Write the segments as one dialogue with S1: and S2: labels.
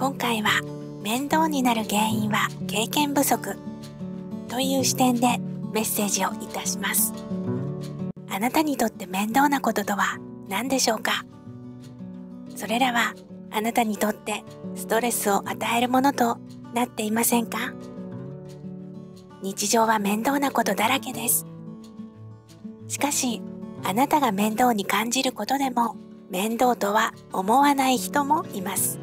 S1: 今回は面倒になる原因は経験不足。という視点でメッセージをいたします。あなたにとって面倒なこととは何でしょうか？それらはあなたにとってストレスを与えるものとなっていませんか？日常は面倒なことだらけです。しかしあなたが面倒に感じることでも面倒とは思わない人もいます。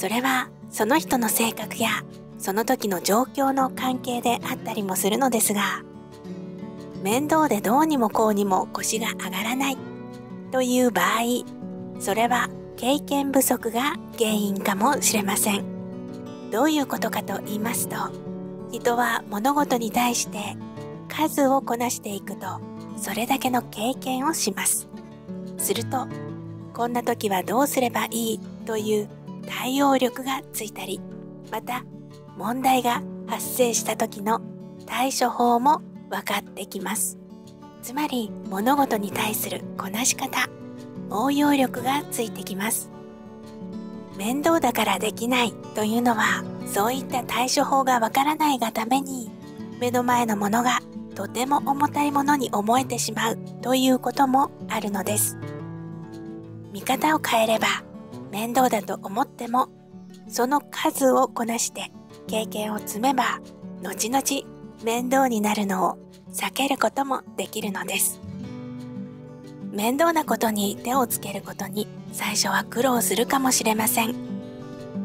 S1: それはその人の性格やその時の状況の関係であったりもするのですが面倒でどうにもこうにも腰が上がらないという場合それは経験不足が原因かもしれません。どういうことかと言いますと人は物事に対して数をこなしていくとそれだけの経験をします。するとこんな時はどうすればいいという対応力がついたりまた問題が発生した時の対処法も分かってきます。つまり物事に対するこなし方応用力がついてきます。面倒だからできないというのはそういった対処法がわからないがために目の前のものがとても重たいものに思えてしまうということもあるのです。見方を変えれば面倒だと思ってもその数をこなして経験を積めば後々面倒になるのを避けることもできるのです。面倒なことに手をつけることに最初は苦労するかもしれません。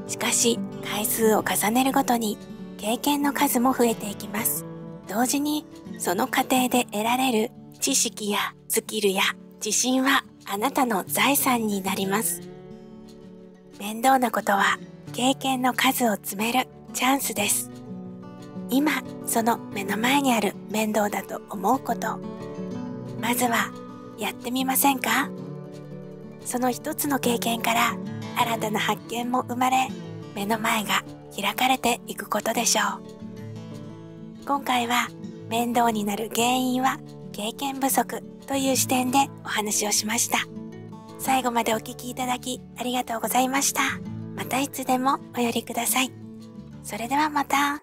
S1: しかし回数を重ねるごとに経験の数も増えていきます。同時にその過程で得られる知識やスキルや自信はあなたの財産になります。面倒なことは経験の数を詰めるチャンスです。今その目の前にある面倒だと思うこと。まずはやってみませんか？その一つの経験から新たな発見も生まれ目の前が開かれていくことでしょう。今回は面倒になる原因は経験不足という視点でお話をしました。最後までお聴きいただきありがとうございましたまたいつでもお寄りくださいそれではまた。